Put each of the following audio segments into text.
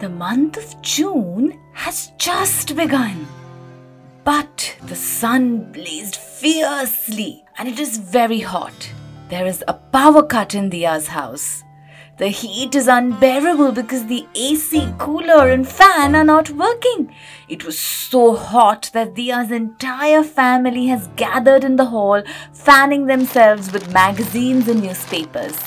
The month of June has just begun. But the sun blazed fiercely and it is very hot. There is a power cut in Diya's house. The heat is unbearable because the AC, cooler, and fan are not working. It was so hot that Diya's entire family has gathered in the hall, fanning themselves with magazines and newspapers.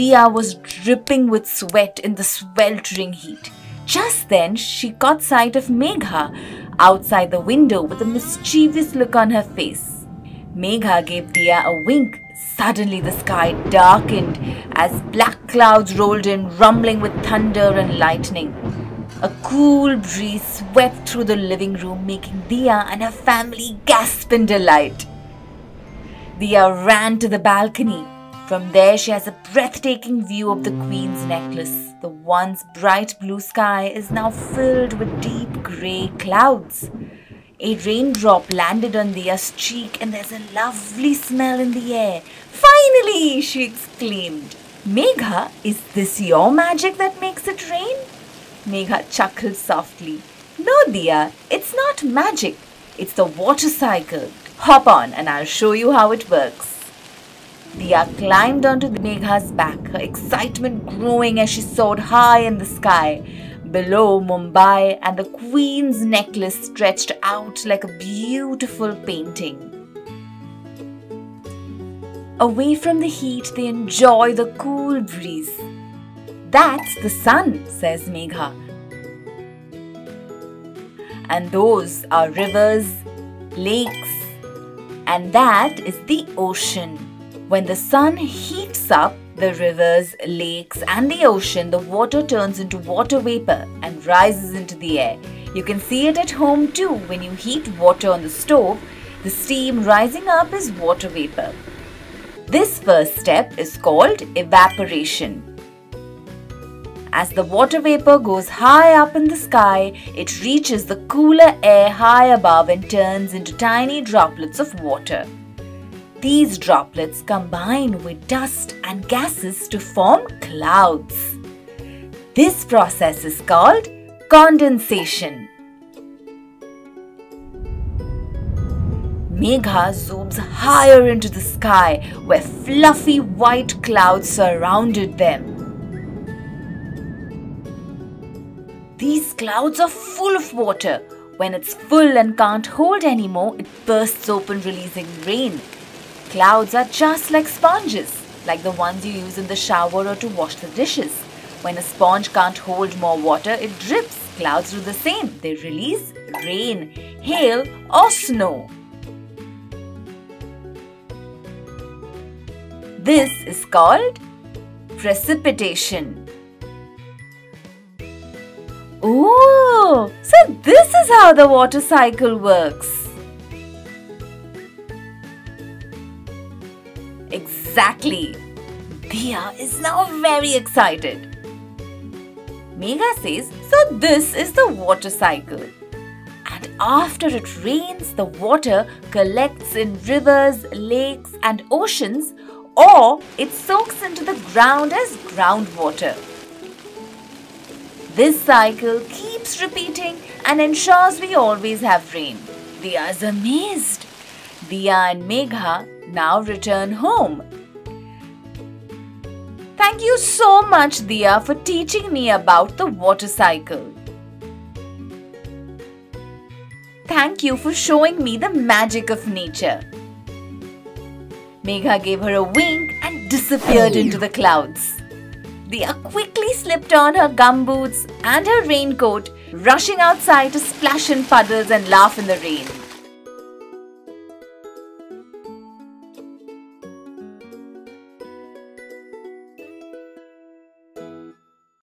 Diya was dripping with sweat in the sweltering heat. Just then, she caught sight of Megha outside the window with a mischievous look on her face. Megha gave Diya a wink Suddenly the sky darkened as black clouds rolled in, rumbling with thunder and lightning. A cool breeze swept through the living room, making Diya and her family gasp in delight. Diya ran to the balcony. From there, she has a breathtaking view of the Queen's necklace. The once bright blue sky is now filled with deep grey clouds. A raindrop landed on Diya's cheek and there's a lovely smell in the air. Finally, she exclaimed. Megha, is this your magic that makes it rain? Megha chuckled softly. No, Diya, it's not magic. It's the water cycle. Hop on and I'll show you how it works. Diya climbed onto Megha's back, her excitement growing as she soared high in the sky. Below Mumbai and the Queen's necklace stretched out like a beautiful painting. Away from the heat, they enjoy the cool breeze. That's the sun, says Megha. And those are rivers, lakes, and that is the ocean. When the sun heats up, the rivers, lakes, and the ocean, the water turns into water vapor and rises into the air. You can see it at home too. When you heat water on the stove, the steam rising up is water vapor. This first step is called evaporation. As the water vapor goes high up in the sky, it reaches the cooler air high above and turns into tiny droplets of water. These droplets combine with dust and gases to form clouds. This process is called condensation. Megha zooms higher into the sky where fluffy white clouds surrounded them. These clouds are full of water. When it's full and can't hold anymore, it bursts open releasing rain. Clouds are just like sponges, like the ones you use in the shower or to wash the dishes. When a sponge can't hold more water, it drips. Clouds do the same. They release rain, hail, or snow. This is called precipitation. Oh, so this is how the water cycle works. Exactly. Diya is now very excited. Megha says, so this is the water cycle. And after it rains, the water collects in rivers, lakes, and oceans, or it soaks into the ground as groundwater. This cycle keeps repeating and ensures we always have rain. Diya is amazed. Diya and Megha now return home. Thank you so much, Diya, for teaching me about the water cycle. Thank you for showing me the magic of nature. Megha gave her a wink and disappeared into the clouds. Diya quickly slipped on her gumboots and her raincoat, rushing outside to splash in puddles and laugh in the rain.